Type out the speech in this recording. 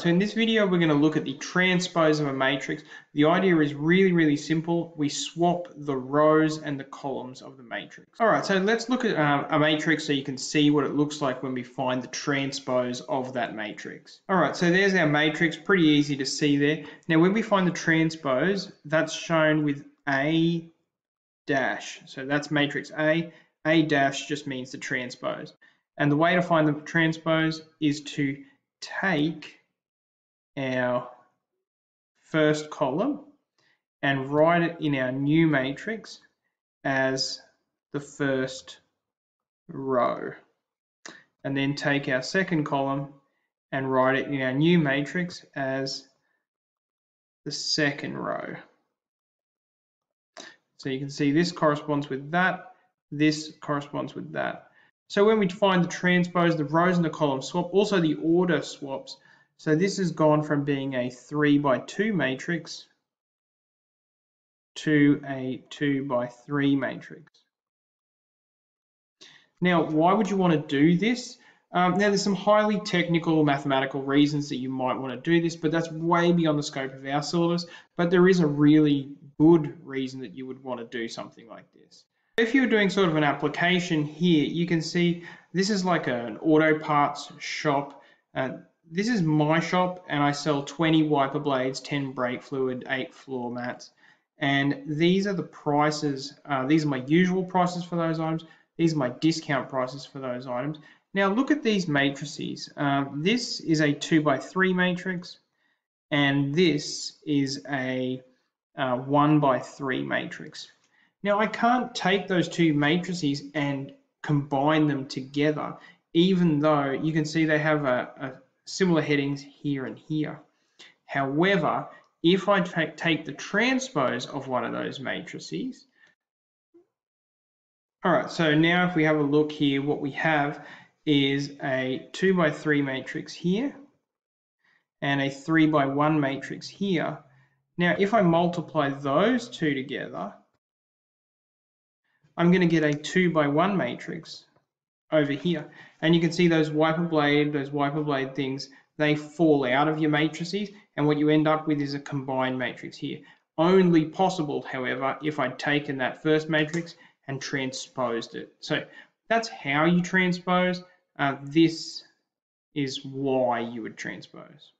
So in this video we're going to look at the transpose of a matrix. The idea is really, really simple. We swap the rows and the columns of the matrix. Alright, so let's look at um, a matrix so you can see what it looks like when we find the transpose of that matrix. Alright, so there's our matrix, pretty easy to see there. Now when we find the transpose, that's shown with A dash. So that's matrix A. A dash just means the transpose. And the way to find the transpose is to take our first column and write it in our new matrix as the first row. And then take our second column and write it in our new matrix as the second row. So you can see this corresponds with that, this corresponds with that. So when we find the transpose, the rows and the columns swap, also the order swaps. So this has gone from being a 3 by 2 matrix to a 2 by 3 matrix. Now, why would you want to do this? Um, now, there's some highly technical mathematical reasons that you might want to do this, but that's way beyond the scope of our syllabus. But there is a really good reason that you would want to do something like this. If you're doing sort of an application here, you can see this is like an auto parts shop. Uh, this is my shop and I sell 20 wiper blades, 10 brake fluid, 8 floor mats. And these are the prices, uh, these are my usual prices for those items. These are my discount prices for those items. Now look at these matrices. Um, this is a 2 by 3 matrix and this is a uh, 1 by 3 matrix. Now I can't take those two matrices and combine them together, even though you can see they have a, a similar headings here and here. However, if I take the transpose of one of those matrices, all right, so now if we have a look here, what we have is a 2 by 3 matrix here and a 3 by 1 matrix here. Now, if I multiply those two together, I'm going to get a 2 by 1 matrix over here. And you can see those wiper blade, those wiper blade things, they fall out of your matrices, and what you end up with is a combined matrix here. Only possible, however, if I'd taken that first matrix and transposed it. So that's how you transpose. Uh, this is why you would transpose.